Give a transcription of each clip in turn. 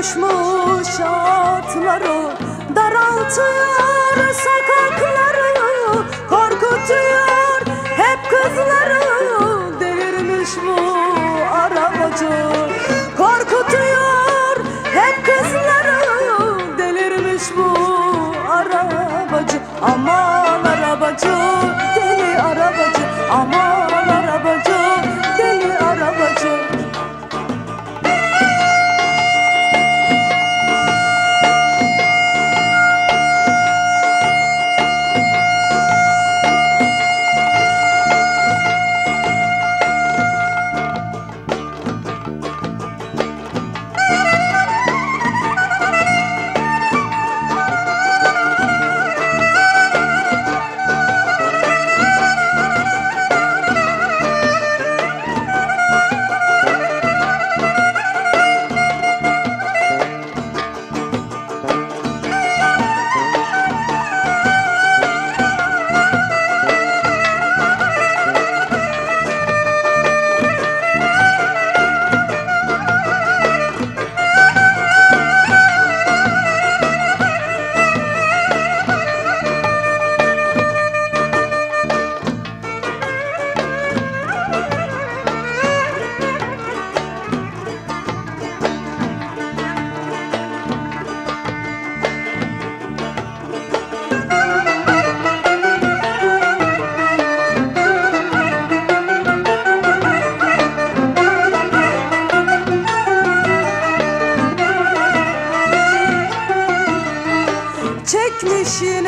coşmuş atları Daraltıyor sokakları Korkutuyor hep kızları Delirmiş bu arabacı. Korkutuyor hep kızları Delirmiş bu arabacı. Aman arabacı deli arabacı Aman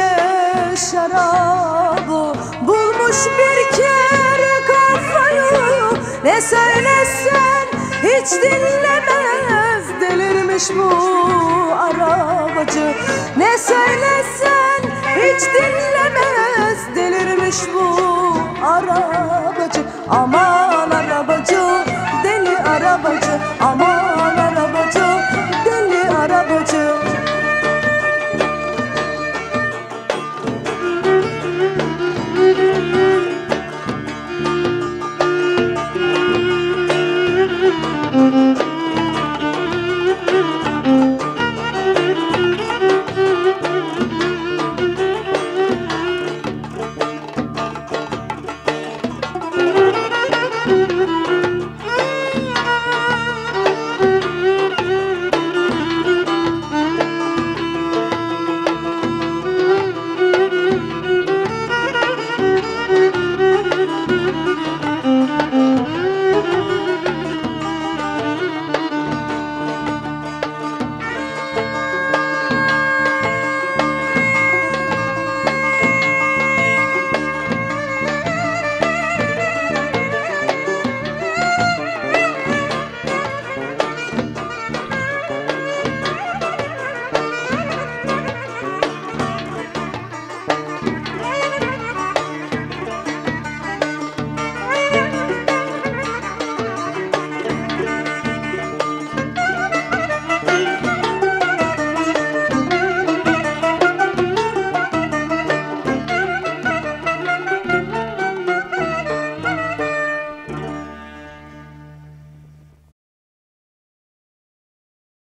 Yine şarabı Bulmuş bir kere kafayı. Ne söylesen hiç dinlemez. Delirmiş bu arabacı. Ne söylesen hiç dinlemez. Delirmiş bu arabacı. Aman